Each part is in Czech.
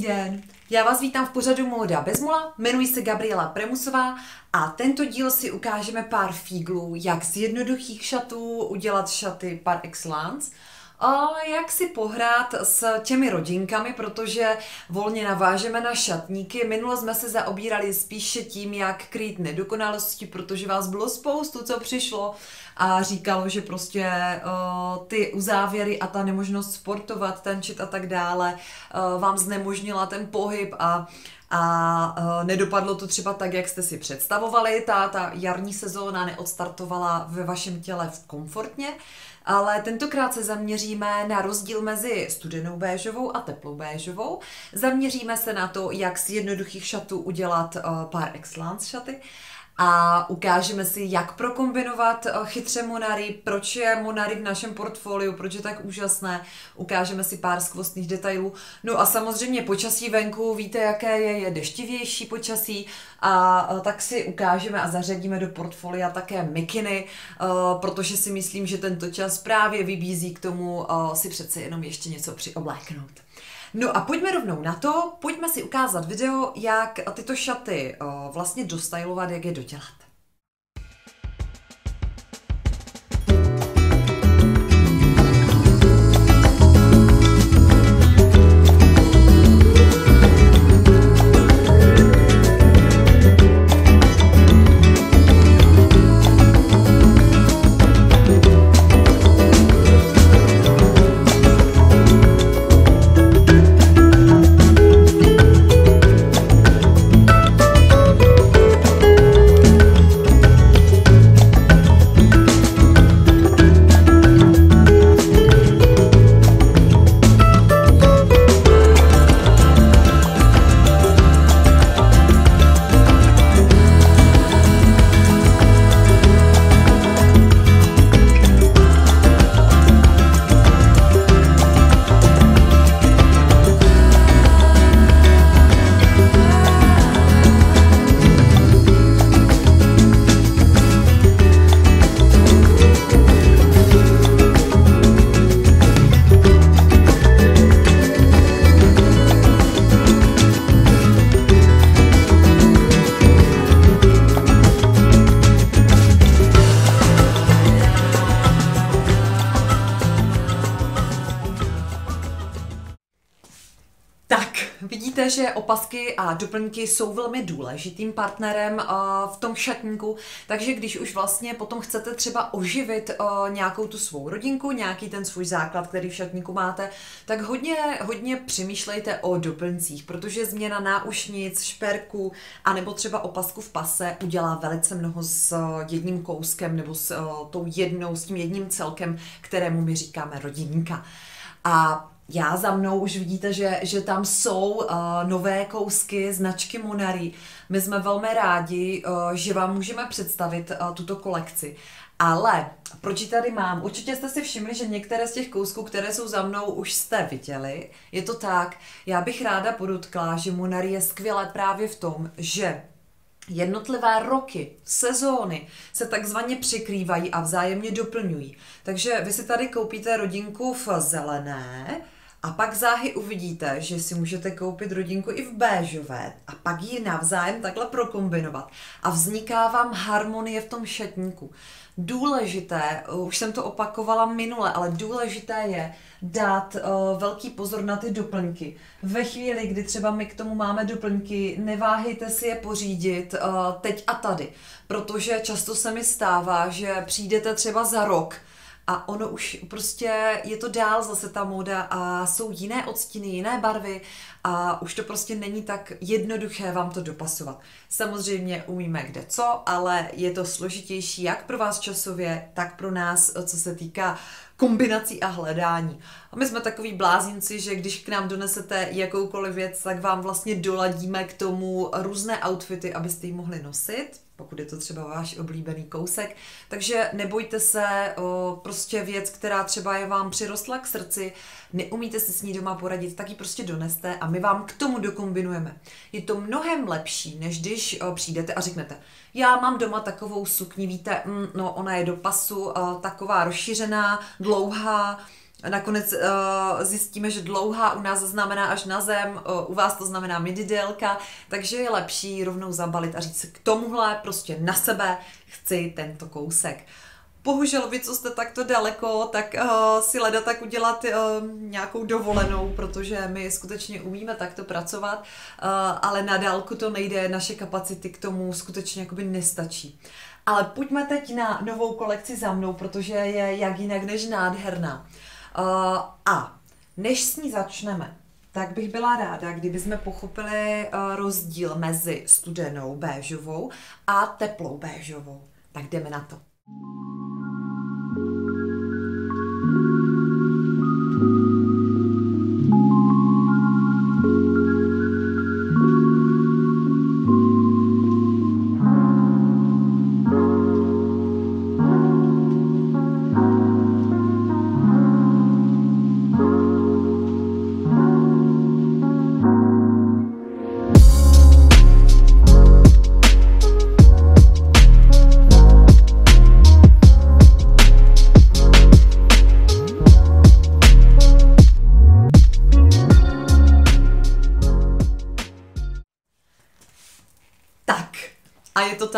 Den, já vás vítám v pořadu Móda bez mula, jmenuji se Gabriela Premusová a tento díl si ukážeme pár fíglů, jak z jednoduchých šatů udělat šaty par excellence a jak si pohrát s těmi rodinkami, protože volně navážeme na šatníky. Minule jsme se zaobírali spíše tím, jak krýt nedokonalosti, protože vás bylo spoustu, co přišlo a říkalo, že prostě uh, ty uzávěry a ta nemožnost sportovat, tančit a tak dále uh, vám znemožnila ten pohyb a a uh, nedopadlo to třeba tak, jak jste si představovali. Ta, ta jarní sezóna neodstartovala ve vašem těle v komfortně, ale tentokrát se zaměříme na rozdíl mezi studenou béžovou a teplou béžovou. Zaměříme se na to, jak z jednoduchých šatů udělat uh, par excellence šaty a ukážeme si, jak prokombinovat eh, chytře Monary, proč je Monary v našem portfoliu, proč je tak úžasné, ukážeme si pár skvostných detailů. No a samozřejmě počasí venku, víte, jaké je, je deštivější počasí a eh, tak si ukážeme a zařadíme do portfolia také mikiny, eh, protože si myslím, že tento čas právě vybízí k tomu si přece jenom ještě něco přiobléknout. No a pojďme rovnou na to, pojďme si ukázat video, jak tyto šaty vlastně dostylovat, jak je dodělat. Opasky a doplňky jsou velmi důležitým partnerem v tom šatníku, takže když už vlastně potom chcete třeba oživit nějakou tu svou rodinku, nějaký ten svůj základ, který v šatníku máte, tak hodně, hodně přemýšlejte o doplňcích, protože změna náušnic, šperku a nebo třeba opasku v pase udělá velice mnoho s jedním kouskem nebo s tou jednou, s tím jedním celkem, kterému my říkáme rodinka. A já za mnou už vidíte, že, že tam jsou uh, nové kousky značky Monary. My jsme velmi rádi, uh, že vám můžeme představit uh, tuto kolekci. Ale proč ji tady mám? Určitě jste si všimli, že některé z těch kousků, které jsou za mnou, už jste viděli. Je to tak. Já bych ráda podotkla, že Monary je skvělé právě v tom, že Jednotlivé roky, sezóny se takzvaně překrývají a vzájemně doplňují. Takže vy si tady koupíte rodinku v zelené, a pak záhy uvidíte, že si můžete koupit rodinku i v béžové a pak ji navzájem takhle prokombinovat. A vzniká vám harmonie v tom šatníku. Důležité, už jsem to opakovala minule, ale důležité je dát uh, velký pozor na ty doplňky. Ve chvíli, kdy třeba my k tomu máme doplňky, neváhejte si je pořídit uh, teď a tady, protože často se mi stává, že přijdete třeba za rok a ono už prostě je to dál zase ta móda a jsou jiné odstíny, jiné barvy a už to prostě není tak jednoduché vám to dopasovat. Samozřejmě umíme kde co, ale je to složitější jak pro vás časově, tak pro nás, co se týká kombinací a hledání. A my jsme takový blázinci, že když k nám donesete jakoukoliv věc, tak vám vlastně doladíme k tomu různé outfity, abyste ji mohli nosit pokud je to třeba váš oblíbený kousek. Takže nebojte se, o, prostě věc, která třeba je vám přirostla k srdci, neumíte si s ní doma poradit, tak ji prostě doneste a my vám k tomu dokombinujeme. Je to mnohem lepší, než když o, přijdete a řeknete, já mám doma takovou sukni, víte, mm, no ona je do pasu, o, taková rozšířená, dlouhá, Nakonec uh, zjistíme, že dlouhá u nás znamená až na zem, uh, u vás to znamená midi délka, takže je lepší rovnou zabalit a říct k tomuhle prostě na sebe chci tento kousek. Bohužel vy, co jste takto daleko, tak uh, si leda tak udělat uh, nějakou dovolenou, protože my skutečně umíme takto pracovat, uh, ale na dálku to nejde, naše kapacity k tomu skutečně jakoby nestačí. Ale pojďme teď na novou kolekci za mnou, protože je jak jinak než nádherná. Uh, a než s ní začneme, tak bych byla ráda, kdyby jsme pochopili uh, rozdíl mezi studenou béžovou a teplou béžovou. Tak jdeme na to.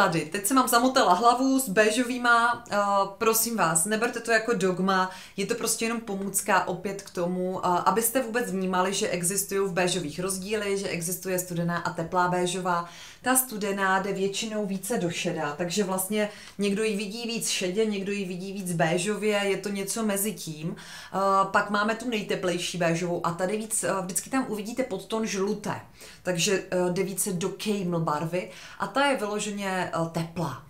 Tady. Teď se mám zamotala hlavu s béžovýma, uh, prosím vás, neberte to jako dogma, je to prostě jenom pomůcka opět k tomu, uh, abyste vůbec vnímali, že existují v béžových rozdíly, že existuje studená a teplá béžová. Ta studená jde většinou více do šedá, takže vlastně někdo ji vidí víc šedě, někdo ji vidí víc béžově, je to něco mezi tím. Uh, pak máme tu nejteplejší béžovou a tady víc, vždycky tam uvidíte podton žluté, takže jde více do camel barvy a ta je vyloženě uh, teplá.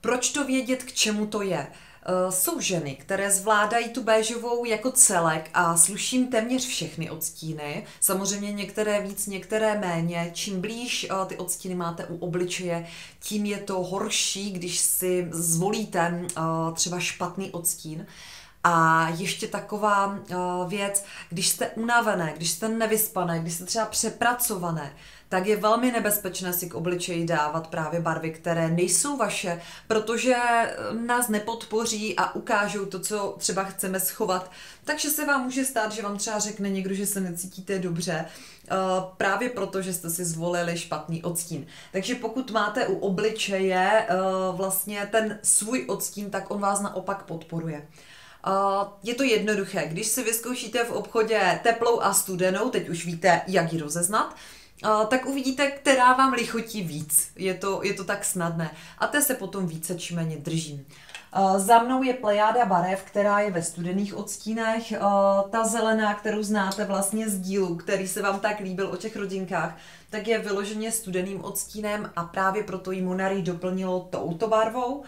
Proč to vědět, k čemu to je? Uh, jsou ženy, které zvládají tu béžovou jako celek a sluším téměř všechny odstíny. Samozřejmě některé víc, některé méně. Čím blíž uh, ty odstíny máte u obličeje, tím je to horší, když si zvolíte třeba špatný odstín. A ještě taková věc, když jste unavené, když jste nevyspané, když jste třeba přepracované, tak je velmi nebezpečné si k obličeji dávat právě barvy, které nejsou vaše, protože nás nepodpoří a ukážou to, co třeba chceme schovat. Takže se vám může stát, že vám třeba řekne někdo, že se necítíte dobře, Uh, právě proto, že jste si zvolili špatný odstín. Takže pokud máte u obličeje uh, vlastně ten svůj odstín, tak on vás naopak podporuje. Je to jednoduché. Když si vyzkoušíte v obchodě teplou a studenou, teď už víte, jak ji rozeznat, tak uvidíte, která vám lichotí víc. Je to, je to tak snadné. A té se potom více či méně držím. Za mnou je plejáda barev, která je ve studených odstínech. Ta zelená, kterou znáte vlastně z dílu, který se vám tak líbil o těch rodinkách, tak je vyloženě studeným odstínem a právě proto ji Monary doplnilo touto barvou.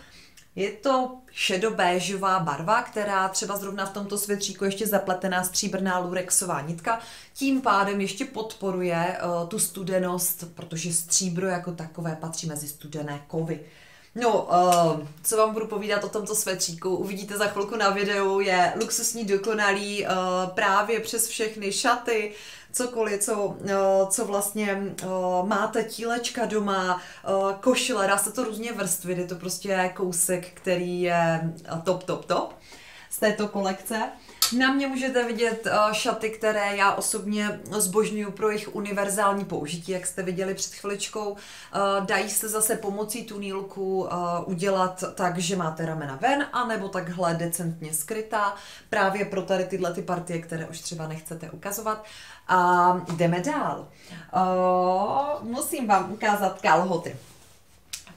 Je to šedobéžová barva, která třeba zrovna v tomto světříku ještě zapletená stříbrná lurexová nitka, tím pádem ještě podporuje uh, tu studenost, protože stříbro jako takové patří mezi studené kovy. No, uh, co vám budu povídat o tomto svetříku, uvidíte za chvilku na videu, je luxusní dokonalý uh, právě přes všechny šaty, cokoliv, co, eh, co vlastně eh, máte tílečka doma, eh, košile, dá se to různě vrstvit, je to prostě kousek, který je top, top, top z této kolekce. Na mě můžete vidět uh, šaty, které já osobně zbožňuju pro jejich univerzální použití, jak jste viděli před chviličkou. Uh, dají se zase pomocí tunílku uh, udělat tak, že máte ramena ven, anebo takhle decentně skrytá, právě pro tady tyhle ty partie, které už třeba nechcete ukazovat. A jdeme dál. Musím vám ukázat kalhoty.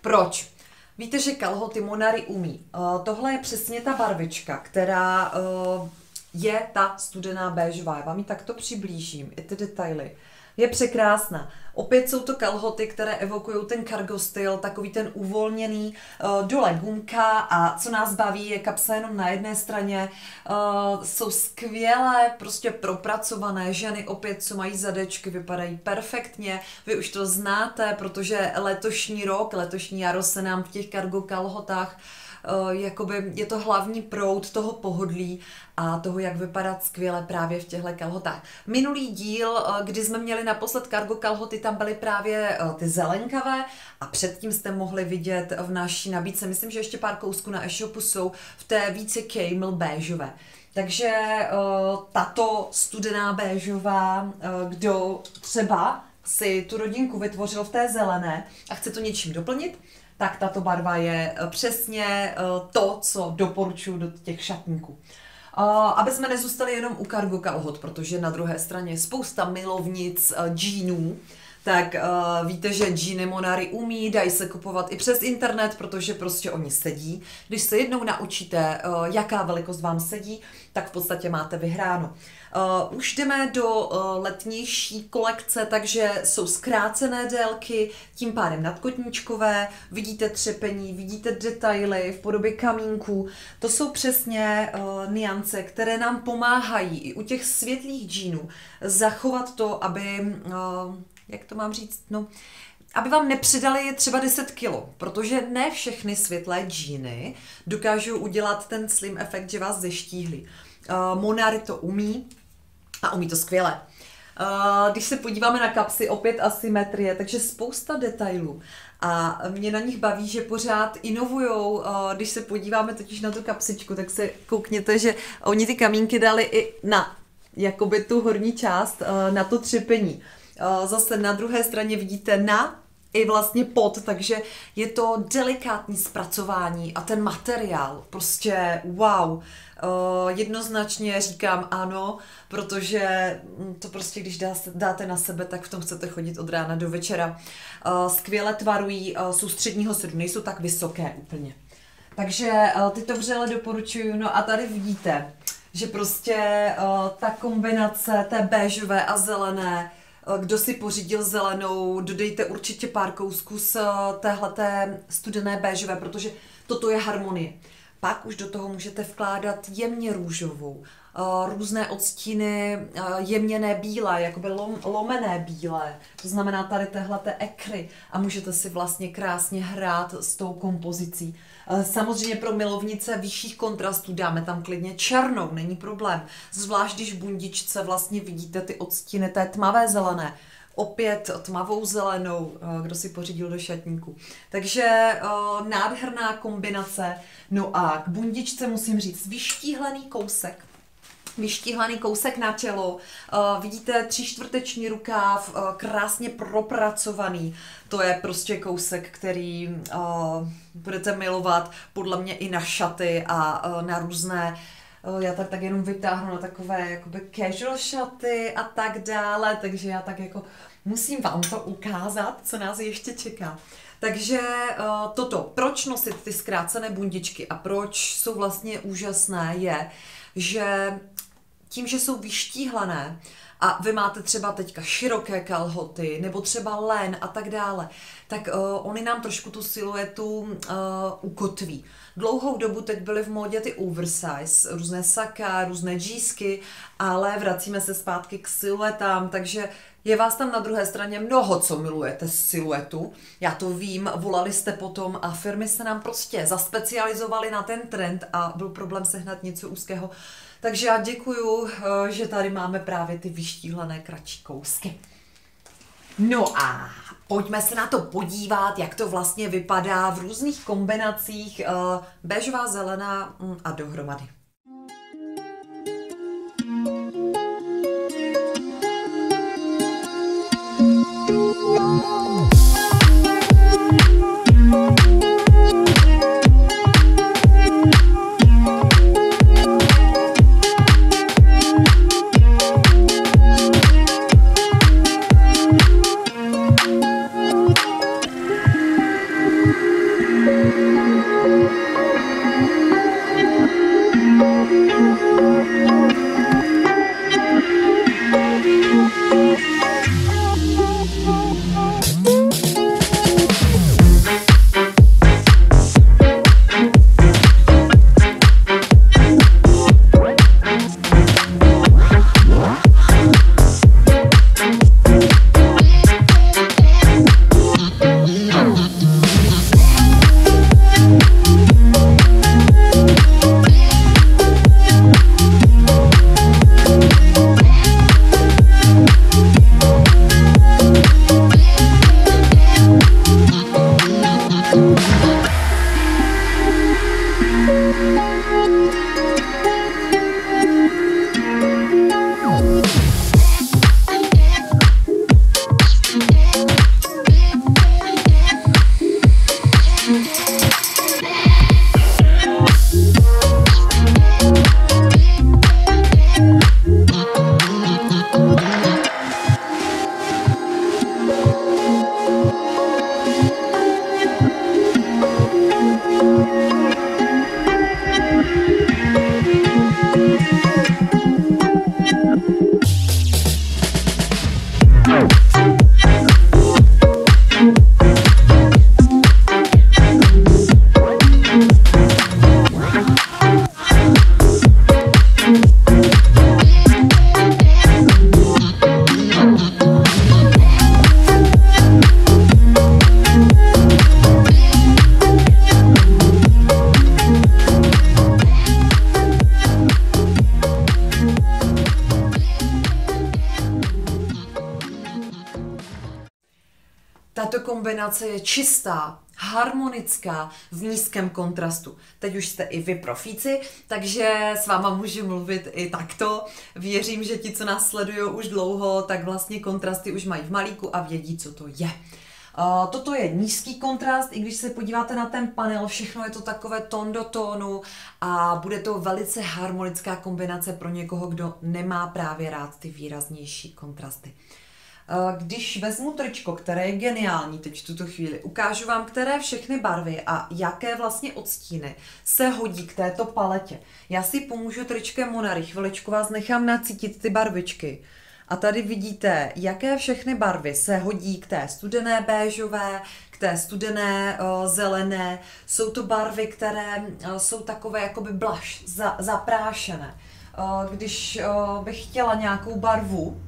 Proč? Víte, že kalhoty Monary umí. Tohle je přesně ta barvička, která je ta studená béžová. Já vám ji takto přiblížím, i ty detaily. Je překrásná. Opět jsou to kalhoty, které evokují ten cargo styl, takový ten uvolněný, uh, dole gumka a co nás baví je kapsa jenom na jedné straně. Uh, jsou skvělé, prostě propracované ženy, opět co mají zadečky, vypadají perfektně. Vy už to znáte, protože letošní rok, letošní jaro se nám v těch cargo kalhotách jakoby je to hlavní proud toho pohodlí a toho, jak vypadat skvěle právě v těchto kalhotách. Minulý díl, eh, kdy jsme měli naposled cargo kalhoty, tam byly právě ty zelenkavé a předtím jste mohli vidět v naší nabídce, myslím, že ještě pár kousků na e-shopu jsou v té více camel béžové. Takže tato studená béžová, kdo třeba si tu rodinku vytvořil v té zelené a chce to něčím doplnit, tak tato barva je uh, přesně uh, to, co doporučuji do těch šatníků. Uh, aby jsme nezůstali jenom u cargo kalhot, protože na druhé straně je spousta milovnic džínů, tak uh, víte, že džíny Monary umí, dají se kupovat i přes internet, protože prostě oni sedí. Když se jednou naučíte, uh, jaká velikost vám sedí, tak v podstatě máte vyhráno. Uh, už jdeme do uh, letnější kolekce, takže jsou zkrácené délky, tím pádem nadkotníčkové, vidíte třepení, vidíte detaily v podobě kamínků. To jsou přesně uh, niance, které nám pomáhají i u těch světlých džínů zachovat to, aby uh, jak to mám říct, no, aby vám nepřidali třeba 10 kilo, protože ne všechny světlé džíny dokážou udělat ten slim efekt, že vás zeštíhlí. Uh, Monary to umí a umí to skvěle. Uh, když se podíváme na kapsy, opět asymetrie, takže spousta detailů. A mě na nich baví, že pořád inovujou. Uh, když se podíváme totiž na tu kapsičku, tak se koukněte, že oni ty kamínky dali i na jakoby tu horní část, uh, na to třepení. Eh, zase na druhé straně vidíte na i vlastně pod, takže je to delikátní zpracování a ten materiál, prostě wow, Uh, jednoznačně říkám ano, protože hm, to prostě, když dáte na sebe, tak v tom chcete chodit od rána do večera. Uh, skvěle tvarují, jsou středního sedu, nejsou tak vysoké úplně. Takže ty to vřele doporučuju. No a tady vidíte, že prostě ta kombinace té béžové a zelené Eh, kdo si pořídil zelenou, dodejte určitě pár kousků z eh, téhleté studené béžové, protože toto je harmonie. Pak už do toho můžete vkládat jemně růžovou, eh, různé odstíny jemněné bílé, jakoby lom, lomené bílé, to znamená tady téhleté ekry a můžete si vlastně krásně hrát s tou kompozicí. Eh, samozřejmě pro milovnice vyšších kontrastů dáme tam klidně černou, není problém. Zvlášť když v bundičce vlastně vidíte ty odstíny té tmavé zelené opět tmavou zelenou, eh, kdo si pořídil do šatníku. Takže uh, nádherná kombinace. No a k bundičce musím říct vyštíhlený kousek, vyštíhlaný kousek na tělo. Uh, vidíte tři čtvrteční rukáv, uh, krásně propracovaný. To je prostě kousek, který uh, budete milovat podle mě i na šaty a uh, na různé já tak, tak jenom vytáhnu na takové jakoby casual šaty a tak dále, takže já tak jako musím vám to ukázat, co nás ještě čeká. Takže uh, toto, proč nosit ty zkrácené bundičky a proč jsou vlastně úžasné, je, že tím, že jsou vyštíhlané a vy máte třeba teďka široké kalhoty nebo třeba len a tak dále, tak uh, oni nám trošku tu siluetu uh, ukotví. Dlouhou dobu teď byly v módě ty oversize, různé saka, různé džísky, ale vracíme se zpátky k siluetám, takže je vás tam na druhé straně mnoho, co milujete siluetu. Já to vím, volali jste potom a firmy se nám prostě zaspecializovaly na ten trend a byl problém sehnat něco úzkého. Takže já děkuju, eh, že tady máme právě ty vyštíhlené kratší kousky. No a pojďme se na to podívat, jak to vlastně vypadá v různých kombinacích eh, bežová, zelená mm, a dohromady. Tato kombinace je čistá, harmonická, v nízkém kontrastu. Teď už jste i vy profíci, takže s váma můžu mluvit i takto. Věřím, že ti, co nás sledují už dlouho, tak vlastně kontrasty už mají v malíku a vědí, co to je. Uh, toto je nízký kontrast, i když se podíváte na ten panel, všechno je to takové tón do tónu a bude to velice harmonická kombinace pro někoho, kdo nemá právě rád ty výraznější kontrasty. Když vezmu tričko, které je geniální teď v tuto chvíli, ukážu vám, které všechny barvy a jaké vlastně odstíny se hodí k této paletě. Já si pomůžu tričkem Monary, chviličku vás nechám nacítit ty barvičky. A tady vidíte, jaké všechny barvy se hodí k té studené béžové, k té studené o, zelené. Jsou to barvy, které o, jsou takové jakoby blaš, za, zaprášené. O, když o, bych chtěla nějakou barvu,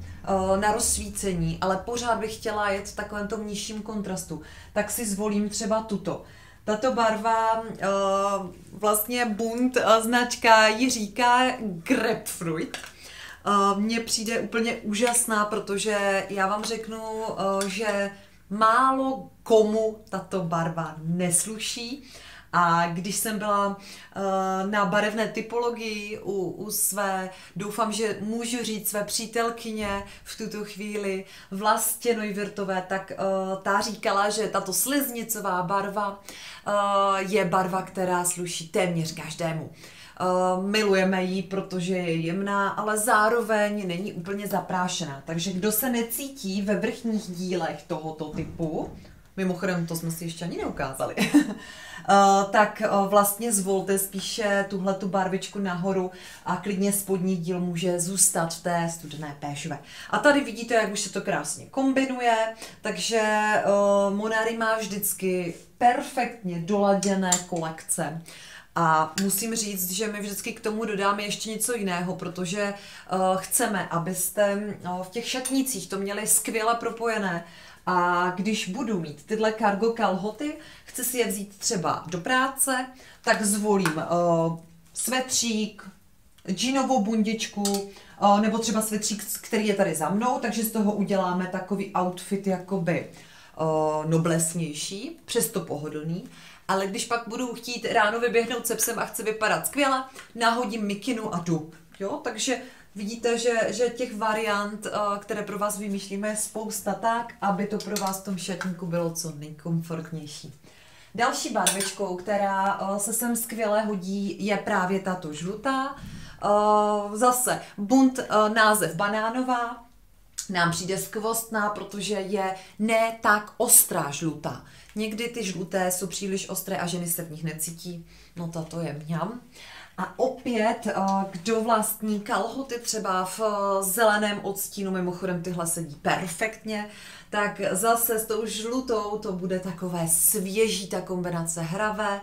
na rozsvícení, ale pořád bych chtěla jet v takovém tom nižším kontrastu, tak si zvolím třeba tuto. Tato barva, vlastně bunt značka ji říká grapefruit. Mně přijde úplně úžasná, protože já vám řeknu, že málo komu tato barva nesluší. A když jsem byla uh, na barevné typologii u, u své, doufám, že můžu říct své přítelkyně v tuto chvíli, Vlastě Neuwirtové, tak uh, ta říkala, že tato sliznicová barva uh, je barva, která sluší téměř každému. Uh, milujeme ji, protože je jemná, ale zároveň není úplně zaprášená. Takže kdo se necítí ve vrchních dílech tohoto typu, mimochodem to jsme si ještě ani neukázali, Uh, tak uh, vlastně zvolte spíše tuhle tu barvičku nahoru a klidně spodní díl může zůstat v té studené péšové. A tady vidíte, jak už se to krásně kombinuje, takže uh, Monari má vždycky perfektně doladěné kolekce. A musím říct, že my vždycky k tomu dodáme ještě něco jiného, protože uh, chceme, abyste uh, v těch šatnících to měli skvěle propojené. A když budu mít tyhle cargo kalhoty, chci si je vzít třeba do práce, tak zvolím uh, svetřík, džínovou bundičku, uh, nebo třeba svetřík, který je tady za mnou, takže z toho uděláme takový outfit jakoby uh, noblesnější, přesto pohodlný. Ale když pak budu chtít ráno vyběhnout se psem a chci vypadat skvěle, nahodím mikinu a jdu. Jo, takže vidíte, že, že těch variant, které pro vás vymýšlíme, je spousta tak, aby to pro vás v tom šatníku bylo co nejkomfortnější. Další barvičkou, která uh, se sem skvěle hodí, je právě tato žlutá. Uh, zase bunt uh, název banánová, nám přijde skvostná, protože je ne tak ostrá žlutá. Někdy ty žluté jsou příliš ostré a ženy se v nich necítí. No tato je mňam. A opět, kdo vlastní kalhoty třeba v zeleném odstínu, mimochodem tyhle sedí perfektně, tak zase s tou žlutou to bude takové svěží, ta kombinace hravé.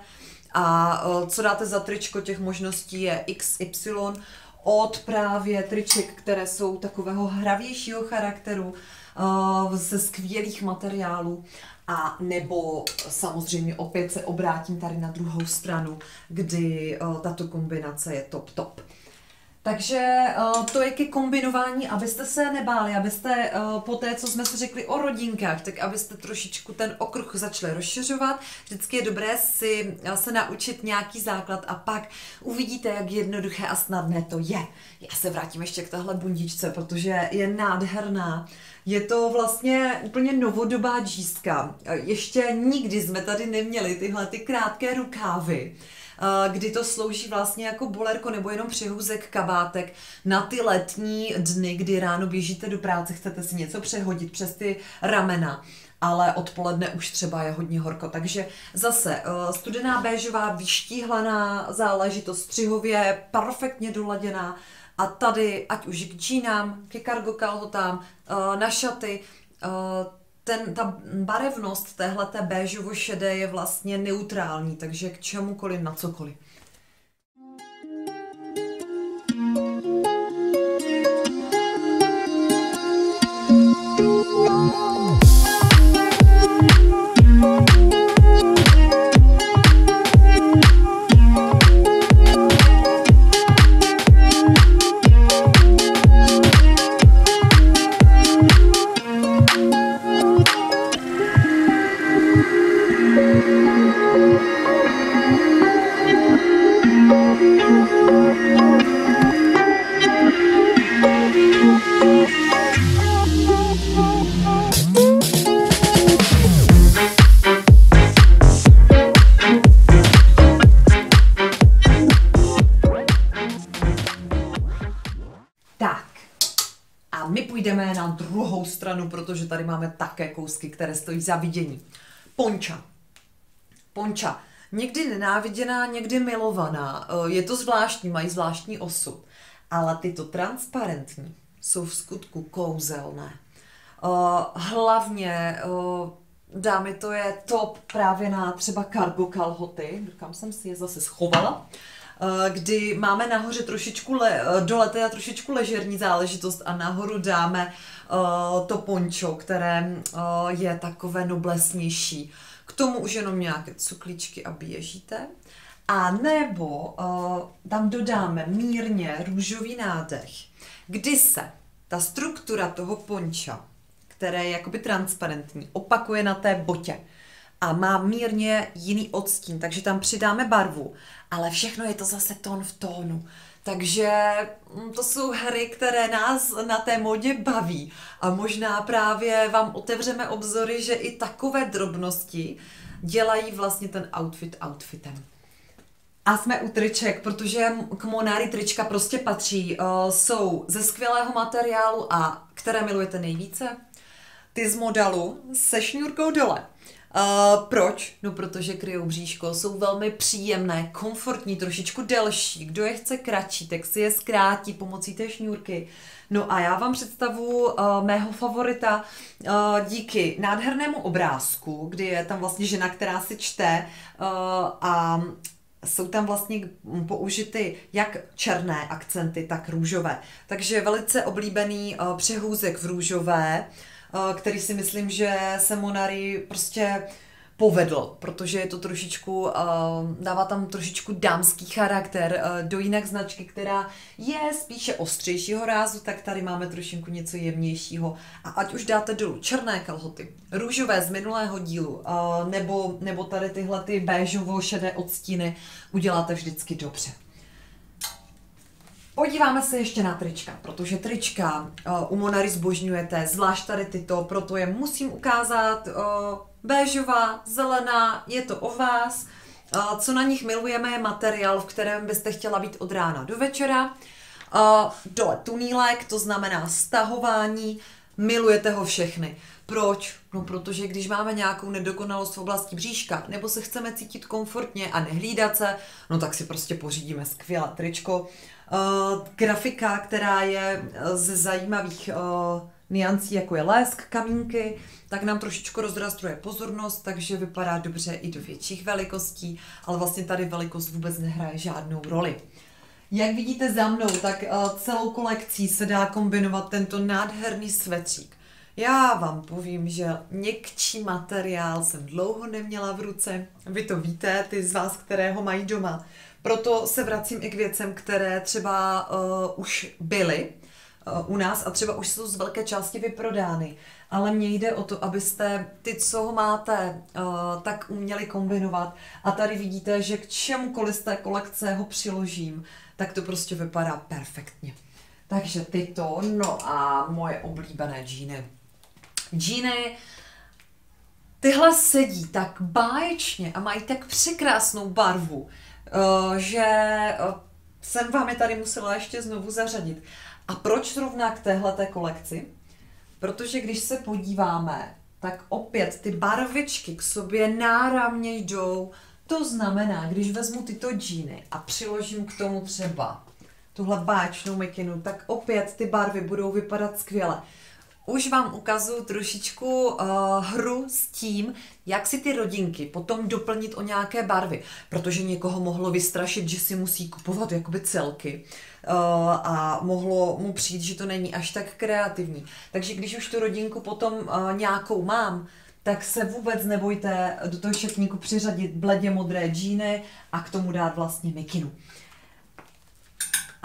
A co dáte za tričko, těch možností je XY od právě triček, které jsou takového hravějšího charakteru, ze skvělých materiálů a nebo samozřejmě opět se obrátím tady na druhou stranu, kdy tato kombinace je top top. Takže uh, to je ke kombinování, abyste se nebáli, abyste uh, po té, co jsme si řekli o rodinkách, tak abyste trošičku ten okruh začali rozšiřovat. Vždycky je dobré si uh, se naučit nějaký základ a pak uvidíte, jak jednoduché a snadné to je. Já se vrátím ještě k tahle bundičce, protože je nádherná. Je to vlastně úplně novodobá džístka. Ještě nikdy jsme tady neměli tyhle ty krátké rukávy kdy to slouží vlastně jako bolerko nebo jenom přehůzek kabátek na ty letní dny, kdy ráno běžíte do práce, chcete si něco přehodit přes ty ramena ale odpoledne už třeba je hodně horko. Takže zase studená béžová, vyštíhlaná záležitost střihově, perfektně doladěná a tady, ať už k džínám, ke cargo kalhotám, na šaty, ten, ta barevnost téhleté béžovo šedé je vlastně neutrální, takže k čemukoliv na cokoliv. Tady máme také kousky, které stojí za vidění. Ponča. Ponča. Někdy nenáviděná, někdy milovaná. Eh, je to zvláštní, mají zvláštní osud. Ale tyto transparentní jsou v skutku kouzelné. Eh, hlavně, dámy, to je top právě na třeba cargo kalhoty, kam jsem si je zase schovala, kdy máme nahoře trošičku, le, dole teda trošičku ležerní záležitost a nahoru dáme to pončo, které uh, je takové noblesnější. K tomu už jenom nějaké cukličky a běžíte. A nebo uh, tam dodáme mírně růžový nádech, kdy se ta struktura toho ponča, které je jakoby transparentní, opakuje na té botě a má mírně jiný odstín, takže tam přidáme barvu, ale všechno je to zase tón v tónu. Takže mm, to jsou hry, které nás na té modě baví a možná právě vám otevřeme obzory, že i takové drobnosti dělají vlastně ten outfit outfitem. A jsme u triček, protože k Monári trička prostě patří. Uh, jsou ze skvělého materiálu a které milujete nejvíce? Ty z modalu se šňůrkou dole. Uh, proč? No protože kryjou bříško, jsou velmi příjemné, komfortní, trošičku delší. Kdo je chce kratší, tak si je zkrátí pomocí té šňůrky. No a já vám představu uh, mého favorita uh, díky nádhernému obrázku, kdy je tam vlastně žena, která si čte uh, a jsou tam vlastně použity jak černé akcenty, tak růžové. Takže velice oblíbený uh, přehůzek v růžové, uh, který si myslím, že se Monary prostě povedl, protože je to trošičku, uh, dává tam trošičku dámský charakter uh, do jinak značky, která je spíše ostřejšího rázu, tak tady máme trošinku něco jemnějšího. A ať už dáte dolů černé kalhoty, růžové z minulého dílu, nebo, nebo tady tyhle ty béžovo-šedé odstíny, uděláte vždycky dobře. Podíváme se ještě na trička, protože trička uh, u Monary zbožňujete, zvlášť tady tyto, proto je musím ukázat. Uh, béžová, zelená, je to o vás. Uh, co na nich milujeme je materiál, v kterém byste chtěla být od rána do večera. Uh, dole tunílek, to znamená stahování, milujete ho všechny. Proč? No protože když máme nějakou nedokonalost v oblasti bříška, nebo se chceme cítit komfortně a nehlídat se, no tak si prostě pořídíme skvělé tričko, Uh, grafika, která je eh, ze zajímavých uh, niancí, jako je lesk, kamínky, tak nám trošičku rozdrastruje pozornost, takže vypadá dobře i do větších velikostí, ale vlastně tady velikost vůbec nehraje žádnou roli. Jak vidíte za mnou, tak celou kolekcí se dá kombinovat tento nádherný svetřík. Já vám povím, že měkčí materiál jsem dlouho neměla v ruce. Vy to víte, ty z vás, které ho mají doma. Proto se vracím i k věcem, které třeba uh, už byly uh, u nás a třeba už jsou z velké části vyprodány. Ale mně jde o to, abyste ty, co ho máte, uh, tak uměli kombinovat. A tady vidíte, že k čemukoliv z té kolekce ho přiložím, tak to prostě vypadá perfektně. Takže tyto, no a moje oblíbené džíny. Džíny, tyhle sedí tak báječně a mají tak překrásnou barvu, Eh, že eh, jsem vám je tady musela ještě znovu zařadit. A proč zrovna k téhleté kolekci? Protože když se podíváme, tak opět ty barvičky k sobě náramně jdou. To znamená, když vezmu tyto džíny a přiložím k tomu třeba tuhle báčnou mikinu, tak opět ty barvy budou vypadat skvěle už vám ukazuju trošičku uh, hru s tím, jak si ty rodinky potom doplnit o nějaké barvy, protože někoho mohlo vystrašit, že si musí kupovat jakoby celky uh, a mohlo mu přijít, že to není až tak kreativní. Takže když už tu rodinku potom uh, nějakou mám, tak se vůbec nebojte do toho šatníku přiřadit bledě modré džíny a k tomu dát vlastně mikinu.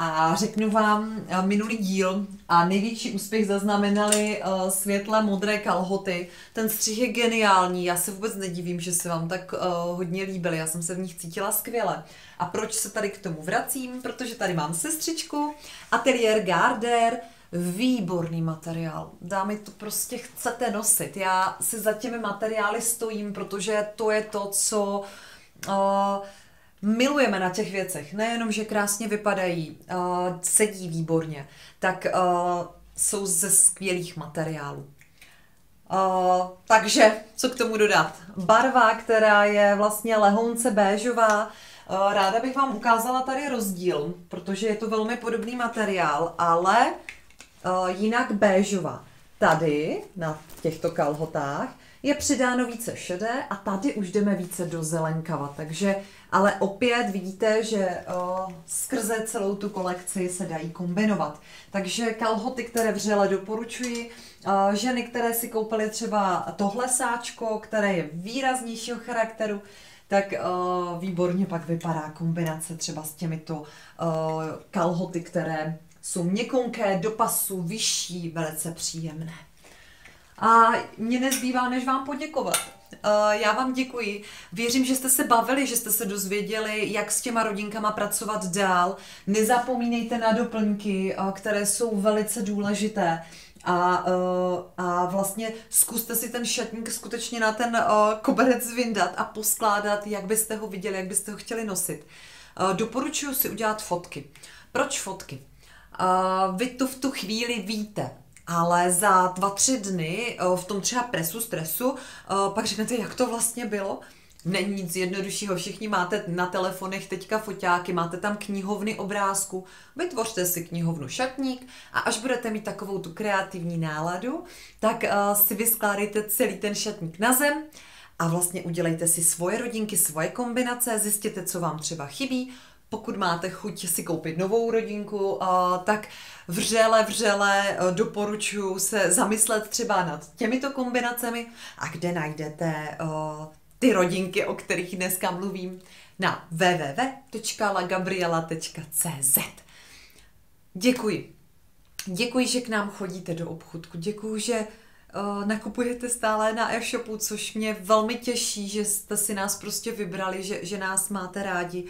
A řeknu vám eh, minulý díl a největší úspěch zaznamenali uh, světle modré kalhoty. Ten střih je geniální, já se vůbec nedivím, že se vám tak uh, hodně líbily, já jsem se v nich cítila skvěle. A proč se tady k tomu vracím? Protože tady mám sestřičku, Atelier Garder, výborný materiál. Dámy, to prostě chcete nosit. Já si za těmi materiály stojím, protože to je to, co... Uh, milujeme na těch věcech. Nejenom, že krásně vypadají, uh, sedí výborně, tak uh, jsou ze skvělých materiálů. Uh, takže, co k tomu dodat? Barva, která je vlastně lehonce béžová, uh, ráda bych vám ukázala tady rozdíl, protože je to velmi podobný materiál, ale uh, jinak béžová. Tady, na těchto kalhotách, je přidáno více šedé a tady už jdeme více do zelenkava, takže ale opět vidíte, že uh, skrze celou tu kolekci se dají kombinovat. Takže kalhoty, které vřele doporučuji, uh, ženy, které si koupily třeba tohle sáčko, které je výraznějšího charakteru, tak uh, výborně pak vypadá kombinace třeba s těmito uh, kalhoty, které jsou měkonké, do pasu, vyšší, velice příjemné. A mě nezbývá, než vám poděkovat. Uh, já vám děkuji. Věřím, že jste se bavili, že jste se dozvěděli, jak s těma rodinkama pracovat dál. Nezapomínejte na doplňky, uh, které jsou velice důležité. A, uh, a vlastně zkuste si ten šatník skutečně na ten koberec vyndat a poskládat, jak byste ho viděli, jak byste ho chtěli nosit. Doporučuji si udělat fotky. Proč fotky? Vy to v tu chvíli víte ale za dva, tři dny eh, v tom třeba presu, stresu, eh, pak řeknete, jak to vlastně bylo. Není nic jednoduššího, všichni máte na telefonech teďka foťáky, máte tam knihovny obrázku, vytvořte si knihovnu šatník a až budete mít takovou tu kreativní náladu, tak uh, si vyskládejte celý ten šatník na zem a vlastně udělejte si svoje rodinky, svoje kombinace, zjistěte, co vám třeba chybí, pokud máte chuť si koupit novou rodinku, tak vřele, vřele doporučuji se zamyslet třeba nad těmito kombinacemi a kde najdete ty rodinky, o kterých dneska mluvím, na www.lagabriela.cz Děkuji. Děkuji, že k nám chodíte do obchudku. Děkuji, že nakupujete stále na e-shopu, což mě velmi těší, že jste si nás prostě vybrali, že, že nás máte rádi.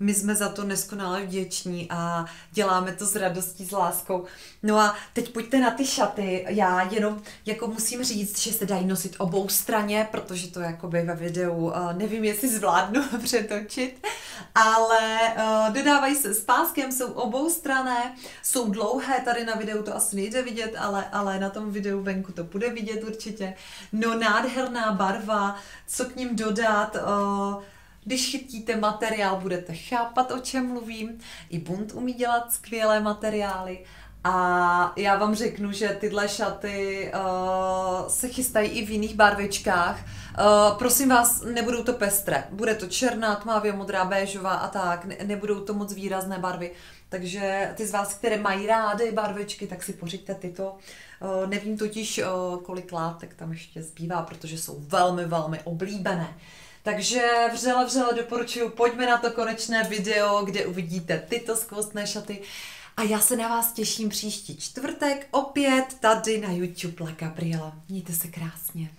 My jsme za to neskonale vděční a děláme to s radostí, s láskou. No a teď pojďte na ty šaty. Já jenom jako musím říct, že se dají nosit obou straně, protože to jakoby ve videu uh, nevím, jestli zvládnu přetočit, ale uh, dodávají se s páskem, jsou obou strané, jsou dlouhé, tady na videu to asi nejde vidět, ale, ale na tom videu venku to bude vidět určitě. No nádherná barva, co k ním dodat, uh, když chytíte materiál, budete chápat, o čem mluvím. I Bund umí dělat skvělé materiály. A já vám řeknu, že tyhle šaty uh, se chystají i v jiných barvičkách. Uh, prosím vás, nebudou to pestré. Bude to černá, tmavě modrá, béžová a tak. Ne, nebudou to moc výrazné barvy. Takže ty z vás, které mají rády barvičky, tak si pořiďte tyto. Uh, nevím totiž, uh, kolik látek tam ještě zbývá, protože jsou velmi, velmi oblíbené. Takže vřele, vřele doporučuji, pojďme na to konečné video, kde uvidíte tyto skvostné šaty. A já se na vás těším příští čtvrtek opět tady na YouTube La Gabriela. Mějte se krásně.